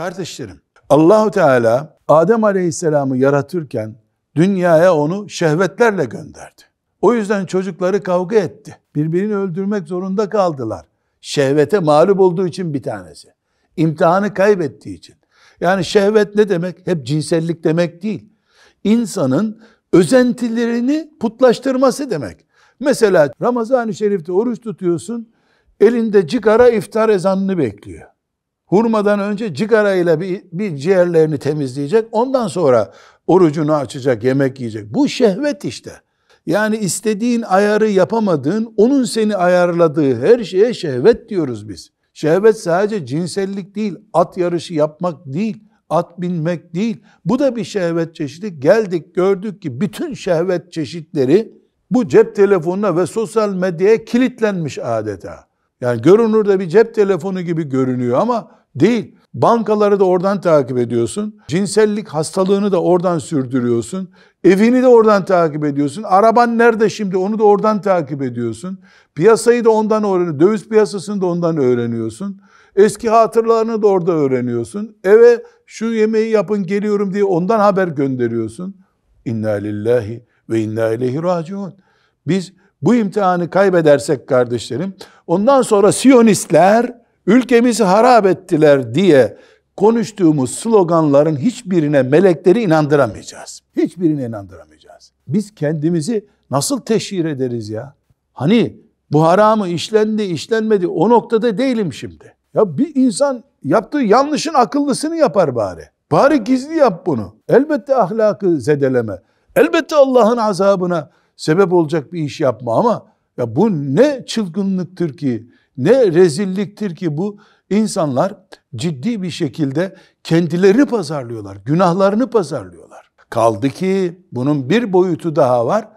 Kardeşlerim, Allahu Teala Adem Aleyhisselam'ı yaratırken dünyaya onu şehvetlerle gönderdi. O yüzden çocukları kavga etti. Birbirini öldürmek zorunda kaldılar. Şehvete mağlup olduğu için bir tanesi. İmtihanı kaybettiği için. Yani şehvet ne demek? Hep cinsellik demek değil. İnsanın özentilerini putlaştırması demek. Mesela Ramazan-ı Şerif'te oruç tutuyorsun, elinde cigara iftar ezanını bekliyor. Hurmadan önce cigara ile bir, bir ciğerlerini temizleyecek, ondan sonra orucunu açacak, yemek yiyecek. Bu şehvet işte. Yani istediğin ayarı yapamadığın, onun seni ayarladığı her şeye şehvet diyoruz biz. Şehvet sadece cinsellik değil, at yarışı yapmak değil, at binmek değil. Bu da bir şehvet çeşidi. Geldik gördük ki bütün şehvet çeşitleri bu cep telefonuna ve sosyal medyaya kilitlenmiş adeta. Yani görünürde bir cep telefonu gibi görünüyor ama değil. Bankaları da oradan takip ediyorsun. Cinsellik hastalığını da oradan sürdürüyorsun. Evini de oradan takip ediyorsun. Araban nerede şimdi onu da oradan takip ediyorsun. Piyasayı da ondan öğreniyorsun. Döviz piyasasını da ondan öğreniyorsun. Eski hatırlarını da orada öğreniyorsun. Eve şu yemeği yapın geliyorum diye ondan haber gönderiyorsun. İnna lillahi ve inna ileyhi raciun. Biz bu imtihanı kaybedersek kardeşlerim, ondan sonra Siyonistler ülkemizi harap ettiler diye konuştuğumuz sloganların hiçbirine melekleri inandıramayacağız. Hiçbirine inandıramayacağız. Biz kendimizi nasıl teşhir ederiz ya? Hani bu haramı işlendi, işlenmedi o noktada değilim şimdi. Ya bir insan yaptığı yanlışın akıllısını yapar bari. Bari gizli yap bunu. Elbette ahlakı zedeleme. Elbette Allah'ın azabına sebep olacak bir iş yapma ama ya bu ne çılgınlıktır ki, ne rezilliktir ki bu insanlar ciddi bir şekilde kendilerini pazarlıyorlar, günahlarını pazarlıyorlar. Kaldı ki bunun bir boyutu daha var.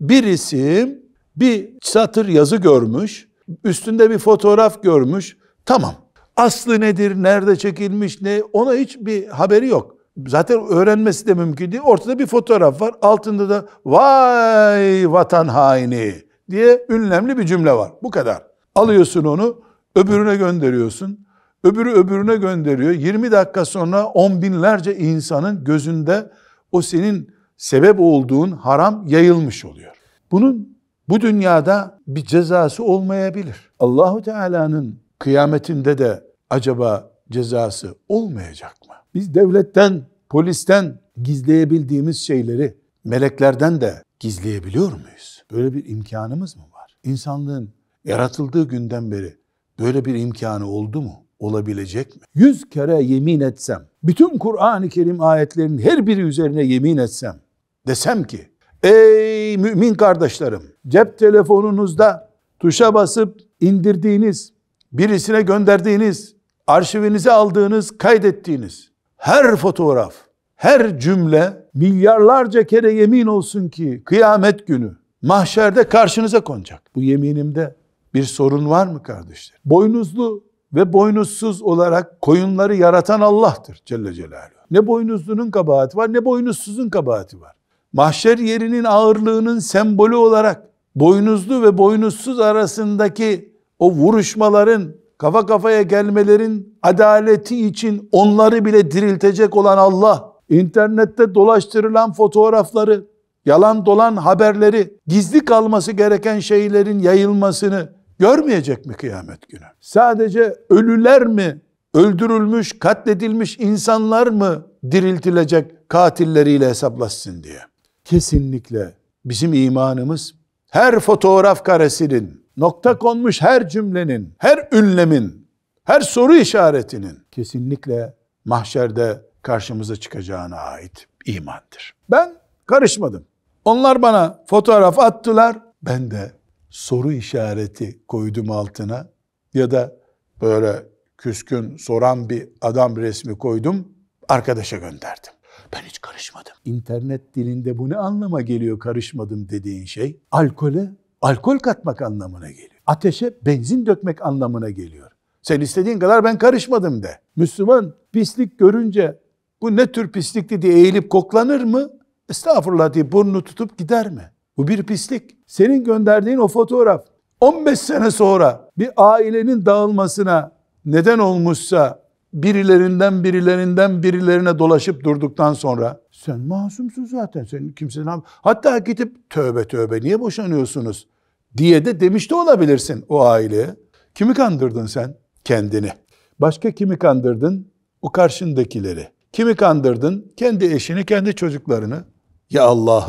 Birisi bir satır yazı görmüş, üstünde bir fotoğraf görmüş. Tamam. Aslı nedir, nerede çekilmiş, ne ona hiç bir haberi yok. Zaten öğrenmesi de mümkün değil. Ortada bir fotoğraf var. Altında da vay vatan haini diye ünlemli bir cümle var. Bu kadar. Alıyorsun onu, öbürüne gönderiyorsun. Öbürü öbürüne gönderiyor. 20 dakika sonra on binlerce insanın gözünde o senin sebep olduğun haram yayılmış oluyor. Bunun bu dünyada bir cezası olmayabilir. Allahu Teala'nın kıyametinde de acaba cezası olmayacak mı? Biz devletten, polisten gizleyebildiğimiz şeyleri meleklerden de gizleyebiliyor muyuz? Böyle bir imkanımız mı var? İnsanlığın yaratıldığı günden beri böyle bir imkanı oldu mu? Olabilecek mi? Yüz kere yemin etsem, bütün Kur'an-ı Kerim ayetlerinin her biri üzerine yemin etsem, desem ki, ey mümin kardeşlerim, cep telefonunuzda tuşa basıp indirdiğiniz, birisine gönderdiğiniz, arşivinize aldığınız, kaydettiğiniz her fotoğraf, her cümle milyarlarca kere yemin olsun ki kıyamet günü mahşerde karşınıza konacak. Bu yeminimde bir sorun var mı kardeşler? Boynuzlu ve boynuzsuz olarak koyunları yaratan Allah'tır Celle Celaluhu. Ne boynuzlunun kabahati var ne boynuzsuzun kabahati var. Mahşer yerinin ağırlığının sembolü olarak boynuzlu ve boynuzsuz arasındaki o vuruşmaların, kafa kafaya gelmelerin adaleti için onları bile diriltecek olan Allah, internette dolaştırılan fotoğrafları, yalan dolan haberleri, gizli kalması gereken şeylerin yayılmasını görmeyecek mi kıyamet günü? Sadece ölüler mi, öldürülmüş, katledilmiş insanlar mı diriltilecek katilleriyle hesaplaşsın diye? Kesinlikle bizim imanımız her fotoğraf karesinin, nokta konmuş her cümlenin, her ünlemin, her soru işaretinin kesinlikle mahşerde karşımıza çıkacağına ait imandır. Ben karışmadım. Onlar bana fotoğraf attılar. Ben de soru işareti koydum altına ya da böyle küskün soran bir adam resmi koydum. Arkadaşa gönderdim. Ben hiç karışmadım. İnternet dilinde bu ne anlama geliyor karışmadım dediğin şey? Alkole alkol katmak anlamına geliyor. Ateşe benzin dökmek anlamına geliyor. Sen istediğin kadar ben karışmadım de. Müslüman pislik görünce bu ne tür pislikti diye eğilip koklanır mı? Estağfurullah diye burnunu tutup gider mi? Bu bir pislik. Senin gönderdiğin o fotoğraf 15 sene sonra bir ailenin dağılmasına neden olmuşsa birilerinden birilerinden birilerine dolaşıp durduktan sonra sen masumsun zaten sen kimse ne yap- Hatta gidip tövbe tövbe niye boşanıyorsunuz diye de demiş de olabilirsin o aileye. Kimi kandırdın sen? Kendini. Başka kimi kandırdın? O karşındakileri. Kimi kandırdın? Kendi eşini, kendi çocuklarını. Ya Allah'ı